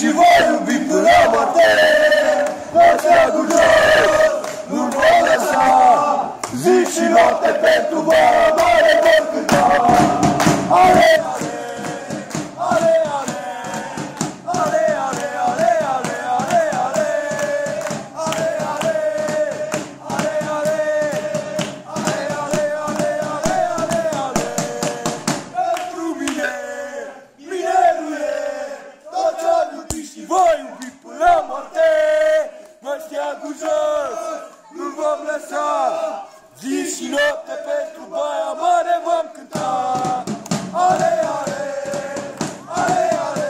și vă iubi până mărtăre, Toți agujori, nu vă lăsa, zi și noapte pentru voi. Și voi iubi până la moarte. Mă steagul jos, nu vom lăsa, zi și noapte pentru baia mare vom cânta. Ale, ale, ale, ale,